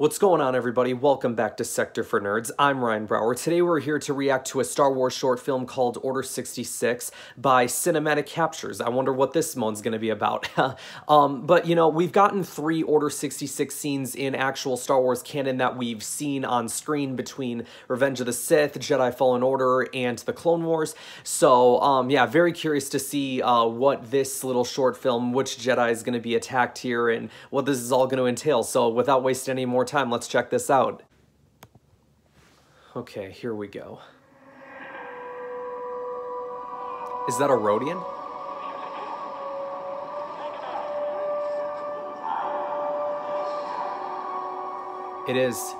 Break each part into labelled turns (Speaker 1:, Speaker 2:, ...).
Speaker 1: What's going on, everybody? Welcome back to Sector for Nerds. I'm Ryan Brower. Today we're here to react to a Star Wars short film called Order 66 by Cinematic Captures. I wonder what this one's going to be about. um, but, you know, we've gotten three Order 66 scenes in actual Star Wars canon that we've seen on screen between Revenge of the Sith, Jedi Fallen Order, and the Clone Wars. So, um, yeah, very curious to see uh, what this little short film, which Jedi is going to be attacked here, and what this is all going to entail. So, without wasting any more time, let's check this out. Okay, here we go. Is that a Rodian? It is.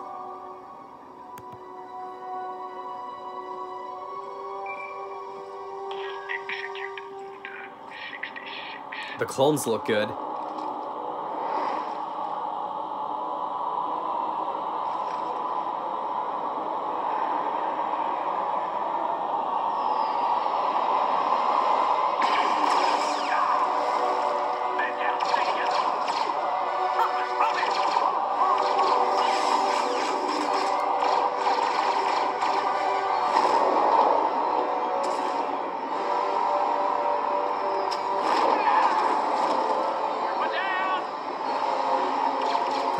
Speaker 1: The clones look good.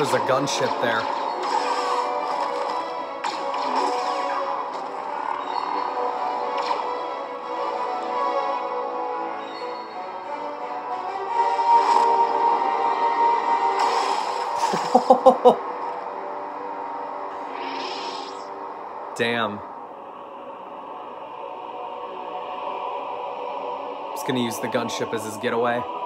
Speaker 1: There's a gunship there. Damn. He's gonna use the gunship as his getaway.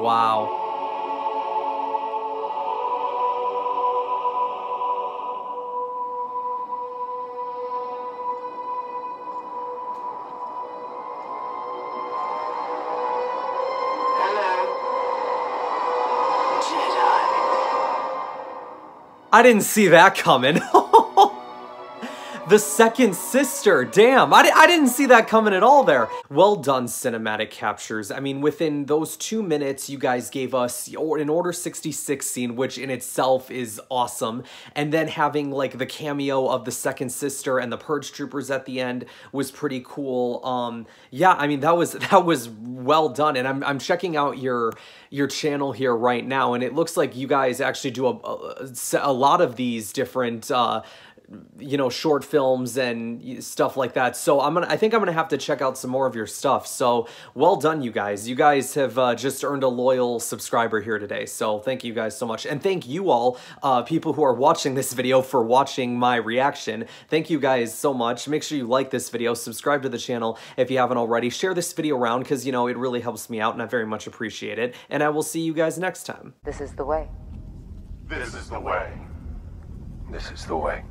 Speaker 1: Wow.
Speaker 2: Hello, Jedi.
Speaker 1: I didn't see that coming. the second sister. Damn, I, I didn't see that coming at all there. Well done, cinematic captures. I mean, within those two minutes, you guys gave us an Order 66 scene, which in itself is awesome. And then having like the cameo of the second sister and the Purge Troopers at the end was pretty cool. Um, yeah, I mean, that was that was well done. And I'm, I'm checking out your your channel here right now, and it looks like you guys actually do a, a, a lot of these different uh, you know short films and stuff like that. So i'm gonna i think i'm gonna have to check out some more of your stuff. So well done you guys. You guys have uh, just earned a loyal subscriber here today. So thank you guys so much. And thank you all uh, people who are watching this video for watching my reaction. Thank you guys so much. Make sure you like this video subscribe to the channel if you haven't already. Share this video around because you know it really helps me out and i very much appreciate it. And i will see you guys next time.
Speaker 2: This is the way.
Speaker 3: This is the way. This is the way.